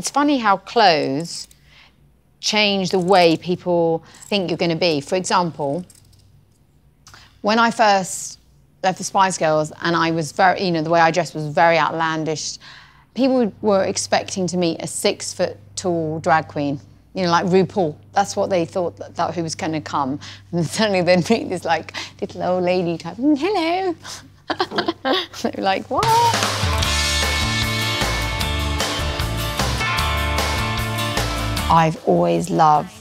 It's funny how clothes change the way people think you're going to be. For example, when I first left the Spice Girls and I was very, you know, the way I dressed was very outlandish, people were expecting to meet a six foot tall drag queen. You know, like RuPaul. That's what they thought that, that who was going to come. And suddenly they'd meet this like little old lady type, "Mm, hello. they like, what? I've always loved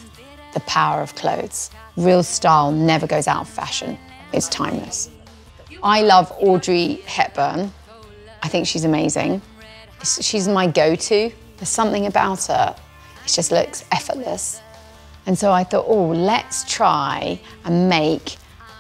the power of clothes. Real style never goes out of fashion. It's timeless. I love Audrey Hepburn. I think she's amazing. She's my go-to. There's something about her. It just looks effortless. And so I thought, oh, let's try and make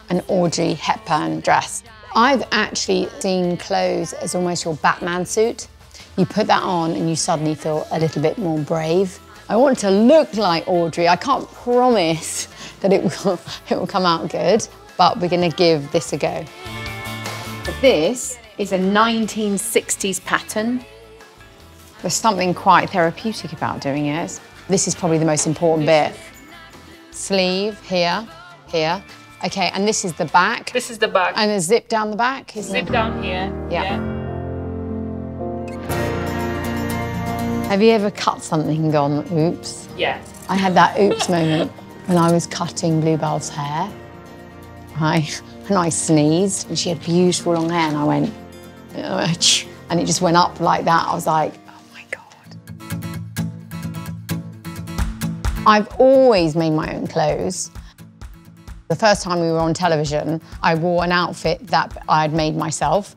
an Audrey Hepburn dress. I've actually seen clothes as almost your Batman suit. You put that on and you suddenly feel a little bit more brave. I want to look like Audrey. I can't promise that it will, it will come out good, but we're gonna give this a go. This is a 1960s pattern. There's something quite therapeutic about doing it. This is probably the most important bit. Sleeve here, here. Okay, and this is the back. This is the back. And a zip down the back, Zip it? down here. Yeah. Have you ever cut something and gone, oops? Yeah. I had that oops moment when I was cutting Bluebell's hair, right? And I sneezed, and she had beautiful long hair, and I went, and it just went up like that. I was like, oh my God. I've always made my own clothes. The first time we were on television, I wore an outfit that I'd made myself.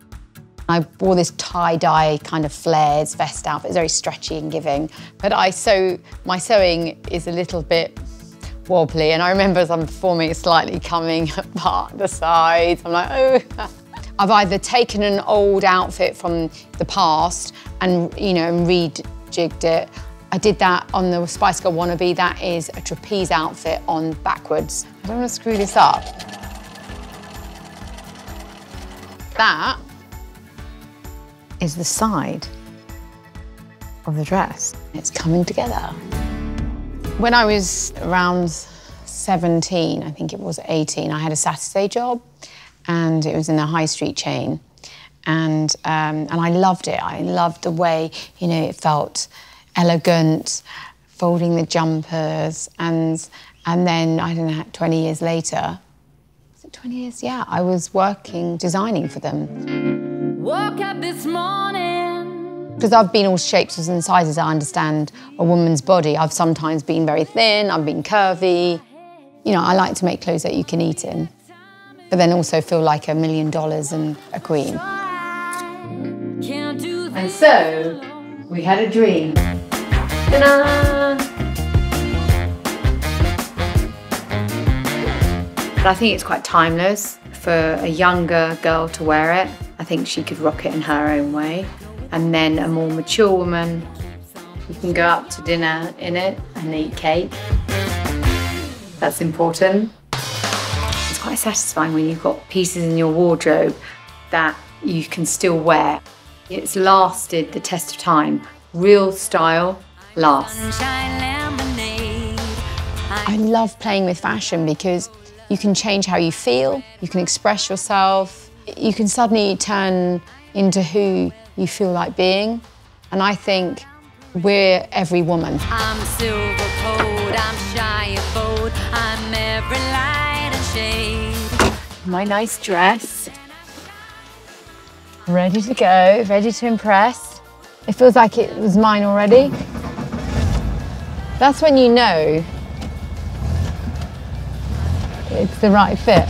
I wore this tie-dye kind of flares vest outfit, it's very stretchy and giving. But I sew, my sewing is a little bit wobbly. And I remember as I'm performing, it's slightly coming apart the sides. I'm like, oh. I've either taken an old outfit from the past and, you know, and rejigged it. I did that on the Spice Girl Wannabe. That is a trapeze outfit on backwards. I don't want to screw this up. That is the side of the dress. It's coming together. When I was around 17, I think it was 18, I had a Saturday job and it was in a high street chain. And, um, and I loved it. I loved the way, you know, it felt elegant, folding the jumpers. And, and then, I don't know, 20 years later, was it 20 years? Yeah, I was working, designing for them. Woke up this morning. Because I've been all shapes and sizes, I understand a woman's body. I've sometimes been very thin, I've been curvy. You know, I like to make clothes that you can eat in, but then also feel like a million dollars and a queen. And so, we had a dream. Ta-da! But I think it's quite timeless for a younger girl to wear it. I think she could rock it in her own way. And then a more mature woman, you can go out to dinner in it and eat cake. That's important. It's quite satisfying when you've got pieces in your wardrobe that you can still wear. It's lasted the test of time. Real style lasts. I love playing with fashion because you can change how you feel, you can express yourself, you can suddenly turn into who you feel like being. And I think we're every woman. I'm silver coat, I'm shy and bold, I'm every light and shade. My nice dress. Ready to go, ready to impress. It feels like it was mine already. That's when you know it's the right fit.